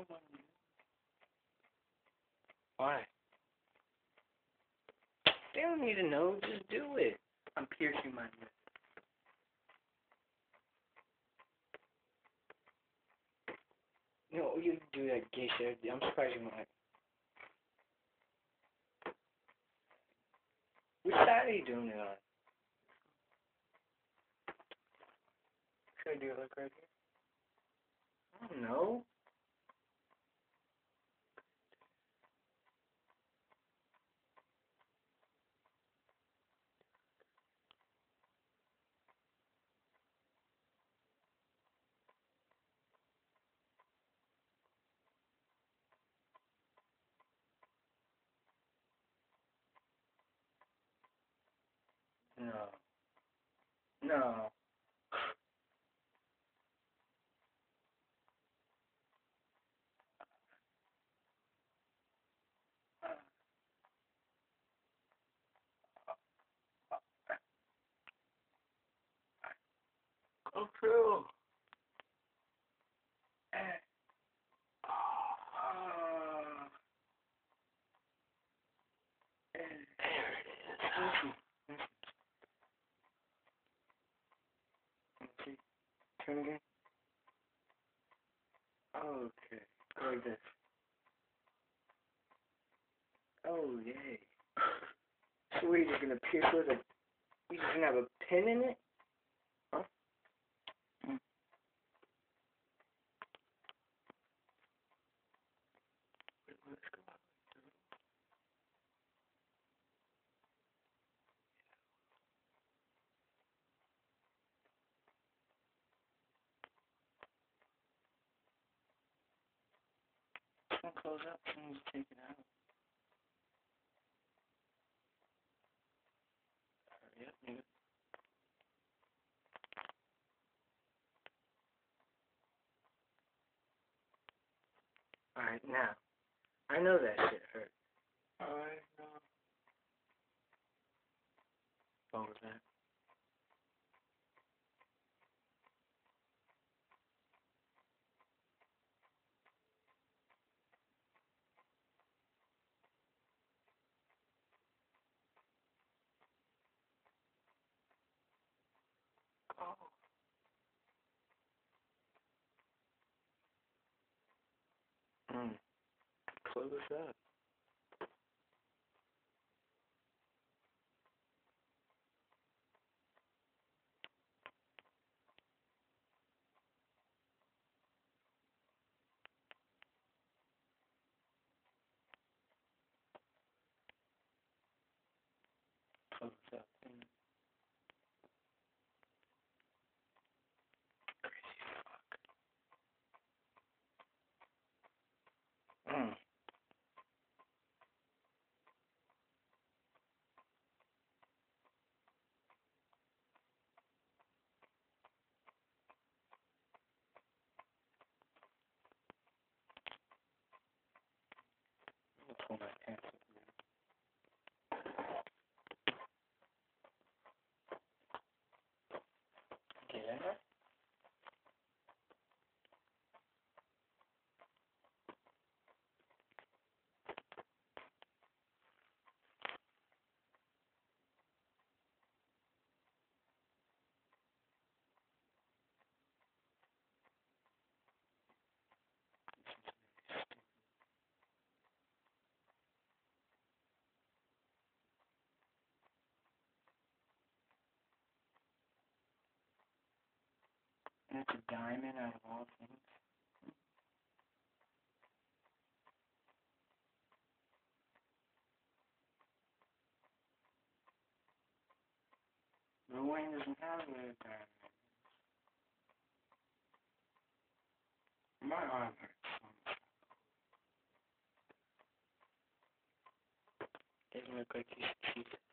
don't want. Why? They don't need to know. Just do it. I'm piercing my lip. No, you do that gay shit. I'm surprised you won't. Which side are you doing it on? Should I do it like right here? I don't know. No. No. Turn again. Okay. Go like this. Oh yay. So we're just gonna pierce with a you just gonna have a pin in it? Close up, someone's take it out. Hurry up, nigga. Alright, now. I know that shit hurt. Oh, I know. What was that? Oh. Mm. Close up. Close up. Mm. Crazy fuck. Mm. I'll pull my pants up. Get in there? It's a diamond out of all things. Lil Wayne doesn't have a diamond. My arm hurts. Doesn't look like he's cheated.